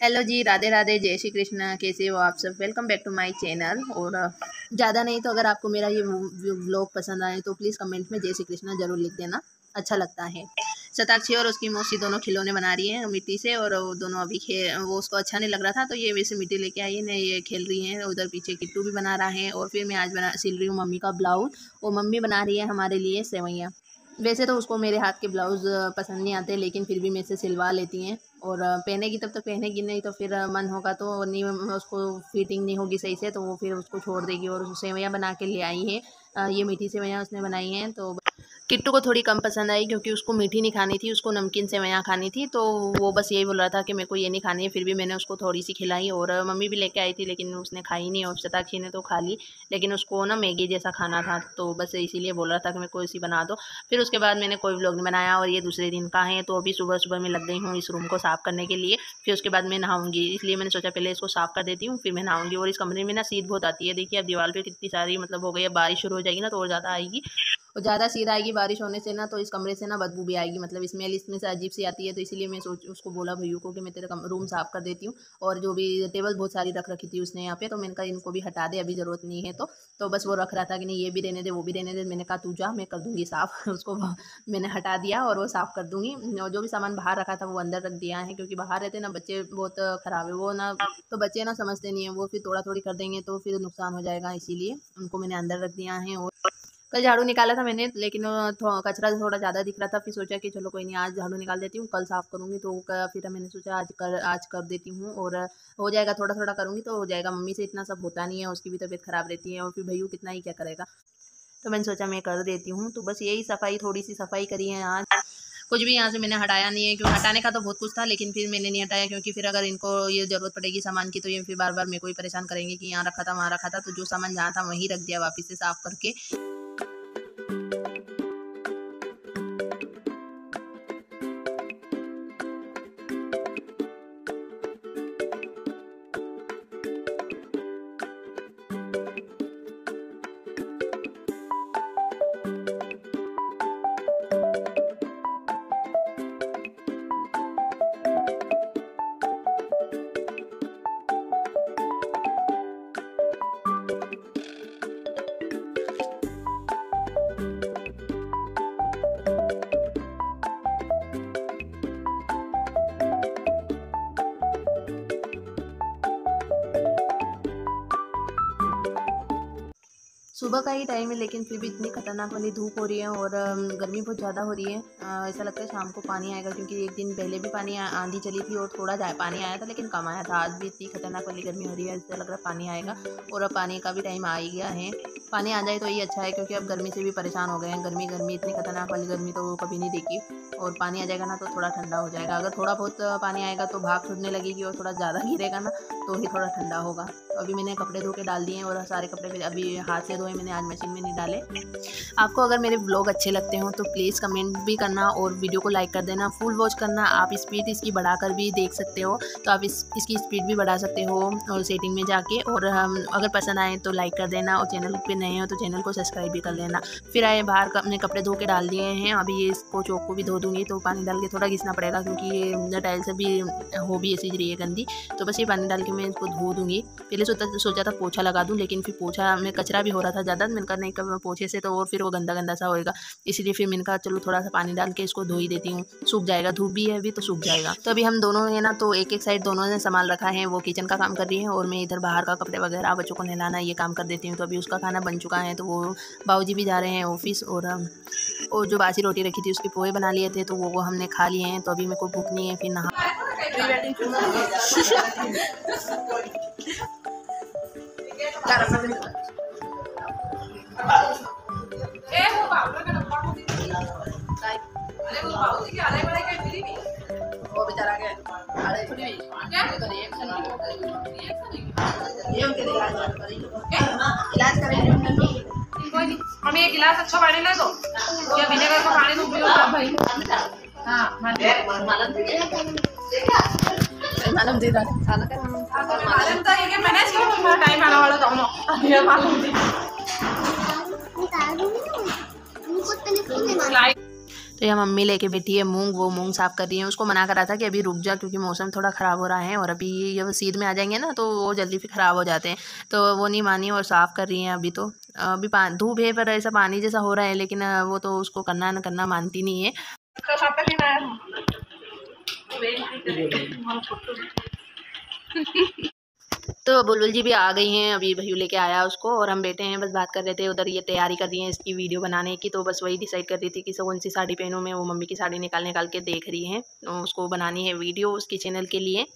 Hello जी, राधे राधे, जय श्री कृष्ण, कैसे हो आप सब? Welcome back to my channel और ज़्यादा नहीं तो अगर आपको मेरा ये व्लॉग पसंद आए तो प्लीज़ कमेंट में जय श्री कृष्ण ज़रूर लिख देना। अच्छा लगता है। शताक्षी और उसकी मौसी दोनों खिलौने बना रही हैं मिट्टी से और दोनों अभी खे, वो उसको अच्छा नहीं लग रहा था तो ये वैसे मिट्टी लेके आई है ये खेल रही हैं, उधर पीछे किट्टू भी बना रहा है और फिर मैं आज बना, सिल रही हूँ मम्मी का ब्लाउज। वो मम्मी बना रही है हमारे लिए सेवैयाँ। वैसे तो उसको मेरे हाथ के ब्लाउज़ पसंद नहीं आते, लेकिन फिर भी मैं इसे सिलवा लेती हैं। और पहनेगी तब तक तो पहनेगी नहीं तो फिर मन होगा तो नहीं उसको फिटिंग नहीं होगी सही से तो वो फिर उसको छोड़ देगी और सेवैयाँ बना के ले आई है। ये मीठी सेवैयाँ उसने बनाई हैं तो किट्टू को थोड़ी कम पसंद आई क्योंकि उसको मीठी नहीं खानी थी, उसको नमकीन से मैं खानी थी तो वो बस यही बोल रहा था कि मेरे को ये नहीं खानी है, फिर भी मैंने उसको थोड़ी सी खिलाई और मम्मी भी लेके आई थी, लेकिन उसने खाई नहीं और शताक्षी ने तो खा ली, लेकिन उसको ना मैगी जैसा खाना था तो बस इसीलिए बोल रहा था कि मेरे को इसी बना दो। फिर उसके बाद मैंने कोई ब्लॉग नहीं बनाया और ये दूसरे दिन का है तो अभी सुबह सुबह मैं लग गई हूँ इस रूम को साफ़ करने के लिए, फिर उसके बाद मैं नहाऊँगी, इसलिए मैंने सोचा पहले इसको साफ़ कर देती हूँ, फिर मैं नहाऊँगी और इस कमरे में ना सीध बहुत आती है, देखिए अब दीवार पर कितनी सारी मतलब हो गई है, बारिश शुरू हो जाएगी ना तो और ज़्यादा आएगी और ज़्यादा सीधा आएगी बारिश होने से ना तो इस कमरे से ना बदबू भी आएगी। मतलब स्मेल इसमें से अजीब सी आती है तो इसीलिए मैं सोच, उसको बोला भैया को कि मैं तेरा रूम साफ़ कर देती हूँ और जो भी टेबल बहुत सारी रख रखी थी उसने यहाँ पे तो मैंने कहा इनको भी हटा दे, अभी ज़रूरत नहीं है तो। तो बस वो रख रहा था कि नहीं, ये भी रहने दे, वो भी रहने दे। मैंने कहा, तू जा, मैं कर दूँगी साफ़। उसको मैंने हटा दिया और वो साफ़ कर दूँगी। और जो भी सामान बाहर रखा था वो अंदर रख दिया है, क्योंकि बाहर रहते ना, बच्चे बहुत ख़राब है। वो ना तो बच्चे ना समझते नहीं है, वो फिर थोड़ा थोड़ी कर देंगे तो फिर नुकसान हो जाएगा, इसीलिए उनको मैंने अंदर रख दिया है और कल झाड़ू निकाला था मैंने, लेकिन कचरा थोड़ा ज़्यादा दिख रहा था, फिर सोचा कि चलो कोई नहीं, आज झाड़ू निकाल देती हूँ, कल साफ़ करूँगी तो फिर मैंने सोचा आज कर आज कर देती हूँ, और हो जाएगा थोड़ा थोड़ा करूँगी तो हो जाएगा, मम्मी से इतना सब होता नहीं है, उसकी भी तबीयत ख़राब रहती है, और फिर भैया कितना ही क्या करेगा। तो मैंने सोचा मैं कर देती हूँ तो बस यही सफ़ाई थोड़ी सी सफ़ाई करी है आज। कुछ भी यहाँ से मैंने हटाया नहीं है क्योंकि हटाने का तो बहुत कुछ था, लेकिन फिर मैंने नहीं हटाया, क्योंकि फिर अगर इनको ये ज़रूरत पड़ेगी सामान की तो ये फिर बार बार मेरे को ही परेशान करेंगे कि यहाँ रखा था, वहाँ रखा था तो जो सामान जहाँ था वहीं रख दिया वापस से साफ़ करके। सुबह का ही टाइम है, लेकिन फिर भी इतनी खतरनाक वाली धूप हो रही है और गर्मी बहुत ज़्यादा हो रही है। ऐसा लगता है शाम को पानी आएगा, क्योंकि एक दिन पहले भी पानी आंधी चली थी और थोड़ा पानी आया था, लेकिन कम आया था। आज भी इतनी खतरनाक वाली गर्मी हो रही है, ऐसा लग रहा है पानी आएगा और अब पानी का भी टाइम आ ही गया है। पानी आ जाए तो ये अच्छा है, क्योंकि अब गर्मी से भी परेशान हो गए हैं। गर्मी गर्मी, इतनी खतरनाक वाली गर्मी तो कभी नहीं देखी। और पानी आ जाएगा ना तो थोड़ा ठंडा हो जाएगा। अगर थोड़ा बहुत पानी आएगा तो भाग छूटने लगेगी और थोड़ा ज़्यादा गिरेगा ना तो ही थोड़ा ठंडा होगा। तो अभी मैंने कपड़े धो के डाल दिए और सारे कपड़े फिर अभी हाथ से धोए, मैंने आज मशीन में नहीं डाले। आपको अगर मेरे ब्लॉग अच्छे लगते हो तो प्लीज़ कमेंट भी करना और वीडियो को लाइक कर देना। फुल वॉच करना, आप स्पीड इसकी बढ़ाकर भी देख सकते हो। तो आप इस, इसकी स्पीड भी बढ़ा सकते हो और सेटिंग में जाके। और हम, अगर पसंद आए तो लाइक कर देना और चैनल पर नए हो तो चैनल को सब्सक्राइब भी कर लेना। फिर आए बाहर अपने कपड़े धो के डाल दिए हैं। अभी ये इसको चौक को भी धो दूँगी तो पानी डाल के थोड़ा घिसना पड़ेगा क्योंकि ये टाइल से भी हो भी ऐसी रही है गंदी। तो बस ये पानी डाल के मैं इसको धो दूँगी। पहले सोचा सोचा था पोछा लगा दूँ, लेकिन फिर पोछा में कचरा भी हो रहा था ज़्यादा। मैंने कहा, नहीं, कब पोछे से तो और फिर वो गंदा गंदा सा होएगा। इसीलिए फिर मैंने कहा, चलो, थोड़ा सा पानी डाल के इसको धो ही देती हूँ। सूख जाएगा, धूप भी है अभी तो सूख जाएगा। तो अभी हम दोनों है ना तो एक एक साइड दोनों ने संभाल रखा है। वो किचन का काम कर रही है और मैं इधर बाहर का कपड़े वगैरह बच्चों को नहलाना, ये काम कर देती हूँ। तो अभी उसका खाना बन चुका है तो वो बाबू भी जा रहे हैं ऑफ़िस और और जो बासी रोटी रखी थी उसके पोहे बना लिए थे तो वो वो हमने खा लिए हैं तो अभी मेरे को भूख नहीं है फिर नहा वो बेचारा के तो हमें एक गिलास अच्छा पानी ले दो। या विनेगर का पानी तुम पियो सब भाई हाँ मालूम दे रहा था ये मैनेज करो मेरा टाइम आने वाला ये मालूम थी। तो यह मम्मी लेके बैठी है मूंग वो मूंग साफ़ कर रही है। उसको मना करा था कि अभी रुक जा क्योंकि मौसम थोड़ा ख़राब हो रहा है और अभी ये वसीद में आ जाएँगे ना तो वो जल्दी फिर ख़राब हो जाते हैं। तो वो नहीं मानी और साफ़ कर रही हैं अभी तो। अभी धूप है पर ऐसा पानी जैसा हो रहा है लेकिन वो तो उसको करना न करना मानती नहीं है। तो बुलबुल जी भी आ गई हैं, अभी भैया लेके आया उसको और हम बैठे हैं, बस बात कर रहे थे, उधर ये तैयारी कर रही हैं इसकी वीडियो बनाने की तो बस वही डिसाइड कर रही थी कि कौन सी साड़ी पहनूँ मैं, वो मम्मी की साड़ी निकाल निकाल के देख रही हैं तो उसको बनानी है वीडियो उसके चैनल के लिए।